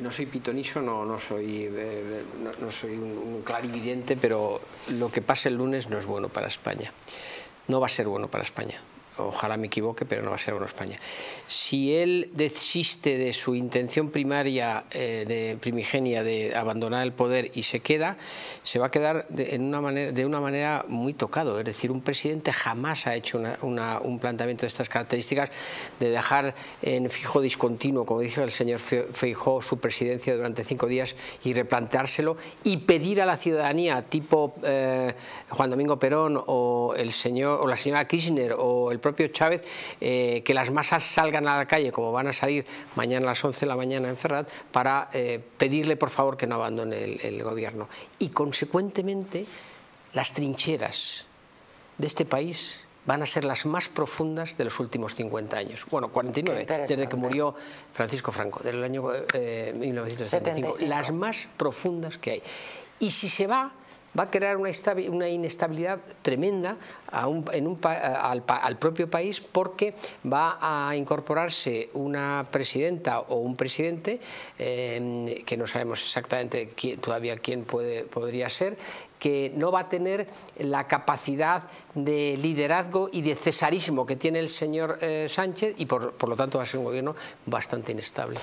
No soy pitoniso, no, no soy, eh, no, soy un, clarividente, pero lo que pase el lunes no es bueno para España. No va a ser bueno para España ojalá me equivoque, pero no va a ser bueno España. Si él desiste de su intención primaria, eh, de primigenia, de abandonar el poder y se queda, se va a quedar de, una manera muy tocado. Es decir, un presidente jamás ha hecho un planteamiento de estas características de dejar en fijo discontinuo, como dijo el señor Feijó, su presidencia durante cinco días y replanteárselo y pedir a la ciudadanía, tipo eh, Juan Domingo Perón o, el señor, o la señora Kirchner o el propio Chávez eh, que las masas salgan a la calle, como van a salir mañana a las 11 de la mañana en Ferrat, para eh, pedirle por favor que no abandone el, gobierno. Y consecuentemente las trincheras de este país van a ser las más profundas de los últimos 50 años. Bueno, 49, desde que murió Francisco Franco, del año 1975. Eh, las más profundas que hay. Y si se va va a crear una, inestabilidad tremenda al, propio país porque va a incorporarse una presidenta o un presidente eh, que no sabemos exactamente todavía quién puede, podría ser que no va a tener la capacidad de liderazgo y de cesarismo que tiene el señor eh, Sánchez y por, por lo tanto va a ser un gobierno bastante inestable.